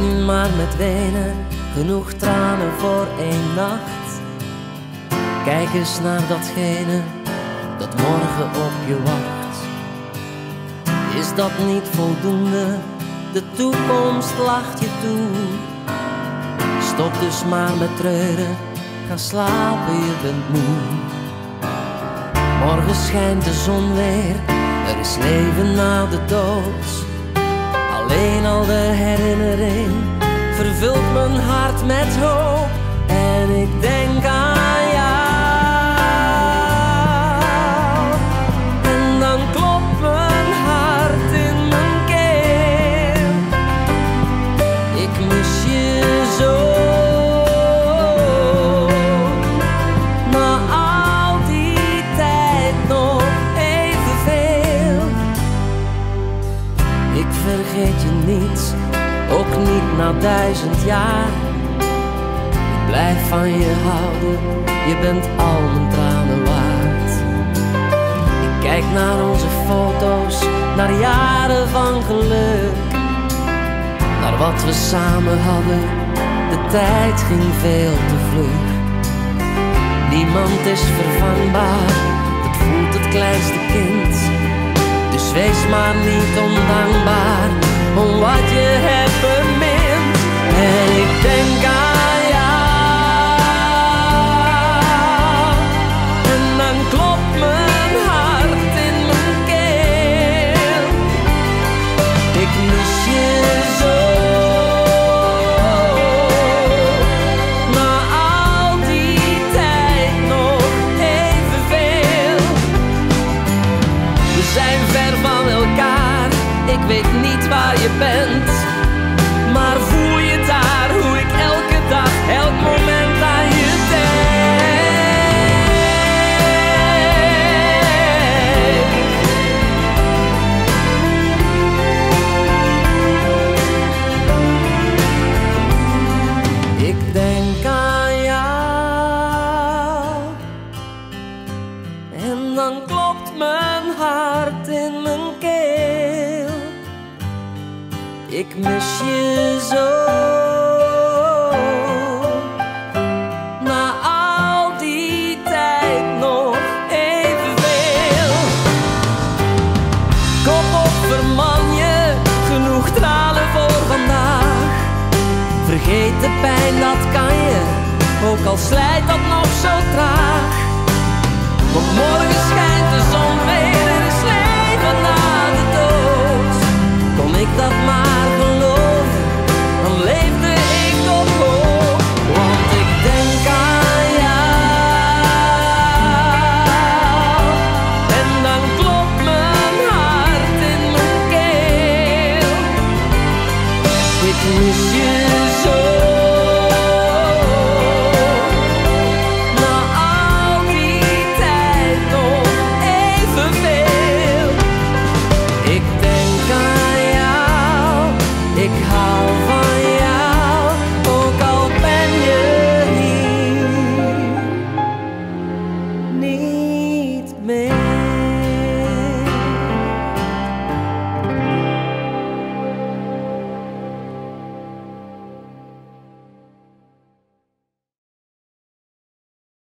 Nu maar met wenen, genoeg tranen voor één nacht. Kijk eens naar datgene dat morgen op je wacht. Is dat niet voldoende? De toekomst lacht je toe. Stop dus maar met treuren, ga slapen, je bent moe. Morgen schijnt de zon weer, er is leven na de dood. Alleen al de herinnering vervult mijn hart met hoop. En ik na duizend jaar. Ik blijf van je houden, je bent al mijn tranen waard. Ik kijk naar onze foto's, naar jaren van geluk. Naar wat we samen hadden, de tijd ging veel te vlug. Niemand is vervangbaar, het voelt het kleinste kind. Dus wees maar niet ondankbaar om wat je En dan klopt mijn hart in mijn keel. Ik mis je zo. Ik mis je zo na al die tijd nog evenveel. Ik denk aan jou, ik hou